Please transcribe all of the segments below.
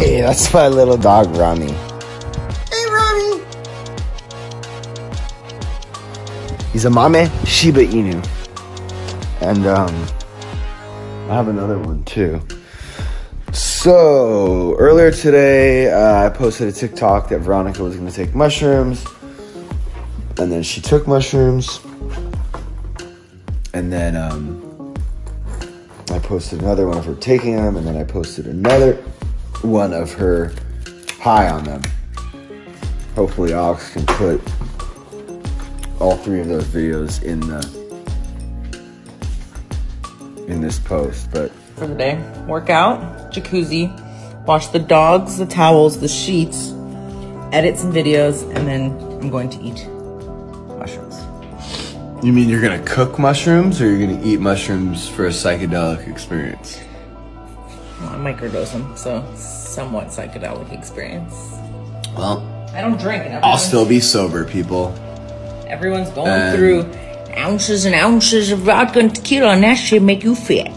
Hey, that's my little dog, Rami. Hey, Rami. He's a Mame Shiba Inu. And, um, I have another one too. So, earlier today, uh, I posted a TikTok that Veronica was going to take mushrooms. And then she took mushrooms. And then, um, I posted another one of her taking them. And then I posted another one of her high on them. Hopefully, Alex can put all three of those videos in the in this post, but for the day. Workout, jacuzzi, wash the dogs, the towels, the sheets, edit some videos, and then I'm going to eat mushrooms. you mean you're gonna cook mushrooms or you're gonna eat mushrooms for a psychedelic experience? Well, I microdose them, so somewhat psychedelic experience. Well, I don't drink. And I'll still be sober, people. Everyone's going Um, through ounces and ounces of vodka and tequila, and that shit make you fit.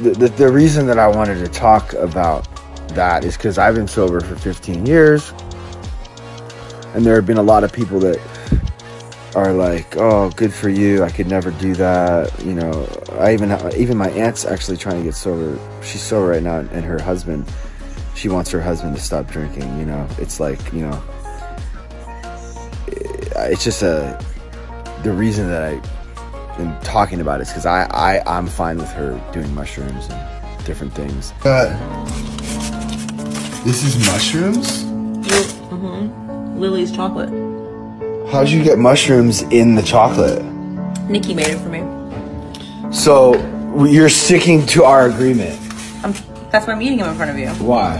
The, the, the reason that I wanted to talk about that is because I've been sober for 15 years, and there have been a lot of people that are like, "Oh, good for you. I could never do that." You know, I even even my aunt's actually trying to get sober. She's sober right now, and her husband, she wants her husband to stop drinking. You know, it's like you know, it's just a the reason that I am talking about it is because I, I I'm fine with her doing mushrooms and different things. Uh, this is mushrooms. Lily's chocolate. How'd you get mushrooms in the chocolate? Nikki made it for me. So you're sticking to our agreement. I'm, that's why I'm eating them in front of you. Why?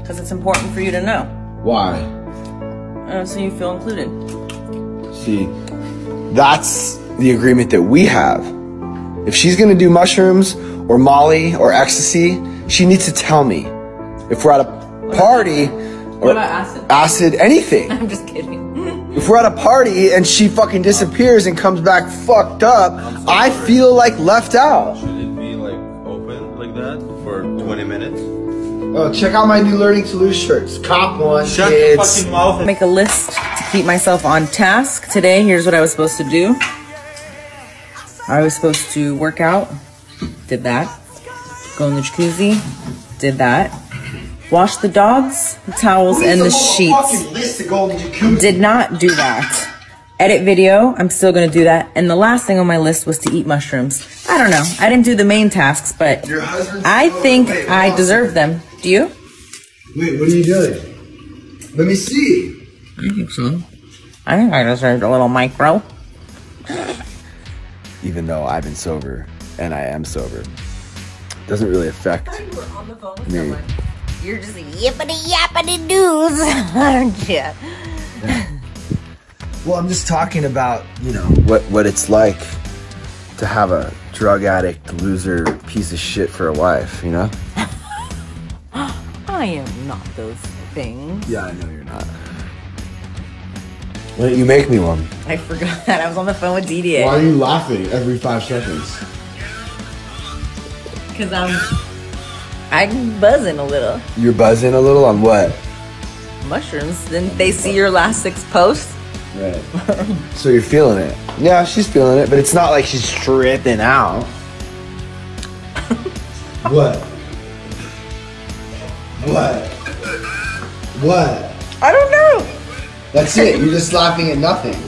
Because it's important for you to know. Why? Uh, so you feel included. See, that's the agreement that we have. If she's gonna do mushrooms or Molly or ecstasy, she needs to tell me. If we're at a party or What about acid? acid, anything. I'm just kidding. If we're at a party and she fucking disappears and comes back fucked up, I feel like left out. Should it be like open like that for 20 minutes? Oh, check out my new Learning to Lose shirts. Cop one, Shut your fucking mouth Make a list to keep myself on task. Today, here's what I was supposed to do. I was supposed to work out. Did that. Go in the jacuzzi. Did that. Wash the dogs, the towels, and the sheets. list to go in the jacuzzi. Did not do that. Edit video, I'm still gonna do that. And the last thing on my list was to eat mushrooms. I don't know. I didn't do the main tasks, but I think wait, I deserve them. Do you? Wait, what are you doing? Let me see. I think so. I think I deserved a little micro. Even though I've been sober and I am sober, doesn't really affect me. You're just yippity yappity doos, aren't you? Well, I'm just talking about, you know, what what it's like to have a drug addict, loser, piece of shit for a wife, you know? I am not those things. Yeah, I know you're not. Why don't you make me one? I forgot that I was on the phone with DDA. Why are you laughing every five seconds? Because I'm, I'm buzzing a little. You're buzzing a little on what? Mushrooms. Didn't they see your last six posts? Right. so you're feeling it. Yeah, she's feeling it, but it's not like she's tripping out. what? What? What? I don't know. That's it. You're just laughing at nothing.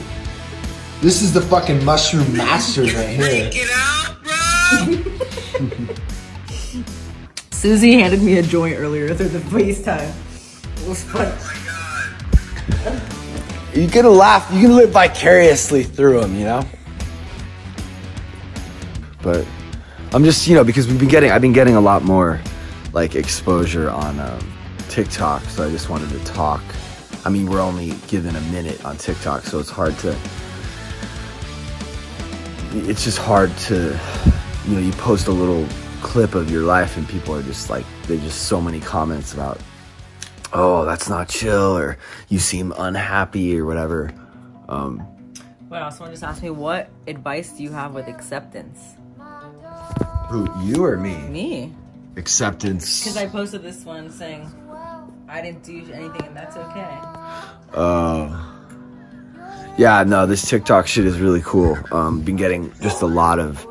This is the fucking mushroom master right here. Susie handed me a joint earlier through the FaceTime. It was fun. You can laugh. You can live vicariously through them, you know. But I'm just, you know, because we've been getting, I've been getting a lot more like exposure on um, TikTok, so I just wanted to talk. I mean, we're only given a minute on TikTok, so it's hard to. It's just hard to, you know, you post a little clip of your life and people are just like, there's just so many comments about, oh, that's not chill, or you seem unhappy, or whatever. Um, Wow, someone just asked me, what advice do you have with acceptance? who, you or me? Me. acceptance. Because I posted this one saying, I didn't do anything and that's okay. Uh, yeah, no, this TikTok shit is really cool. Um, been getting just a lot of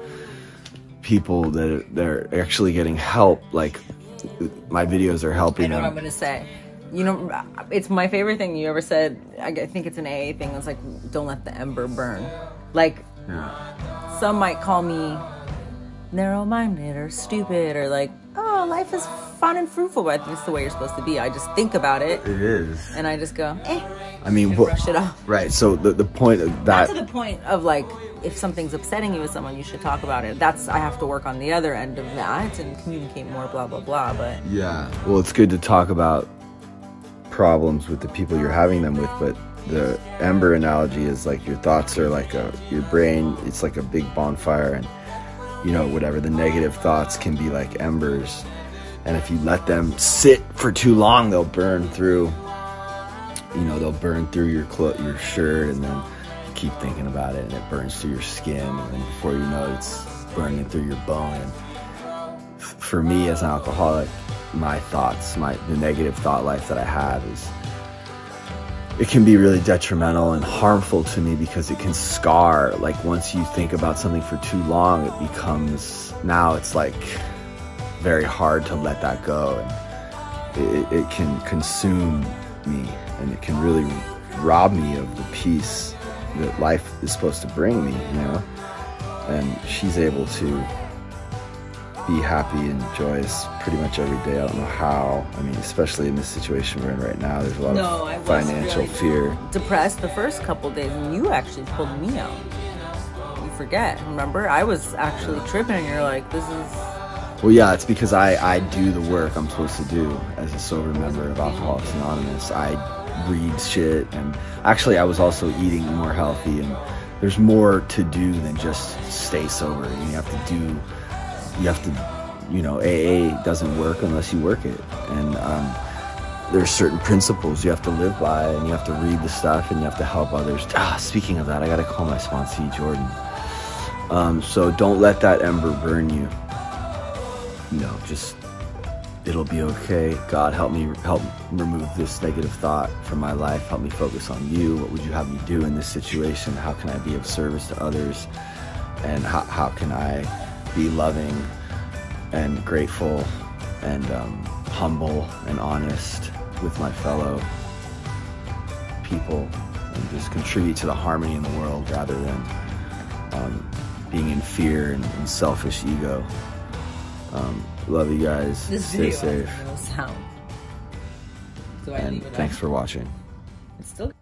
people that are, they're actually getting help. Like my videos are helping. I know what I'm gonna say. You know, it's my favorite thing you ever said. I I think it's an AA thing. It's like, don't let the ember burn. Like, Yeah. some might call me narrow-minded or stupid or like, oh, life is fun and fruitful. But I think it's the way you're supposed to be. I just think about it It is. and I just go, eh, I mean, what, brush it off. right? So the the point of Not that. to the point of like, if something's upsetting you with someone, you should talk about it. That's I have to work on the other end of that and communicate more, blah blah blah. But Yeah. Well, it's good to talk about problems with the people you're having them with, but the ember analogy is like your thoughts are like a your brain. It's like a big bonfire, and you know whatever the negative thoughts can be like embers, and if you let them sit for too long, they'll burn through. You know, they'll burn through your clo- your shirt, and then you keep thinking about it, and it burns through your skin, and then before you know it, it's burning through your bone. And f- for me as an alcoholic, my thoughts, my the negative thought life that I have is it can be really detrimental and harmful to me because it can scar. Like once you think about something for too long, it becomes now it's like very hard to let that go, and it, it can consume me, and it can really rob me of the peace that life is supposed to bring me. You know, and she's able to be happy and joyous pretty much every day. I don't know how. I mean, especially in this situation we're in right now, there's a lot No, of financial really- fear. depressed the first couple days, and you actually pulled me out. You forget, remember? I was actually tripping, and you're like, "This is." Well, yeah, it's because I, I do the work I'm supposed to do as a sober member of Alcoholics Anonymous. I read shit, and actually, I was also eating more healthy, and there's more to do than just stay sober. You have to do, you have to, you know, AA doesn't work unless you work it, and um, there's certain principles you have to live by, and you have to read the stuff, and you have to help others. Ah, speaking of that, I gotta call my sponsee, Jordan. Um, so don't let that ember burn you you know, just it'll be okay. God, help me help remove this negative thought from my life. Help me focus on you. What would you have me do in this situation? How can I be of service to others? And how, how can I be loving and grateful and um, humble and honest with my fellow people and just contribute to the harmony in the world rather than um, being in fear and, and selfish ego. Um, love you guys. This Stay safe. sound. So And thanks for watching. It's still.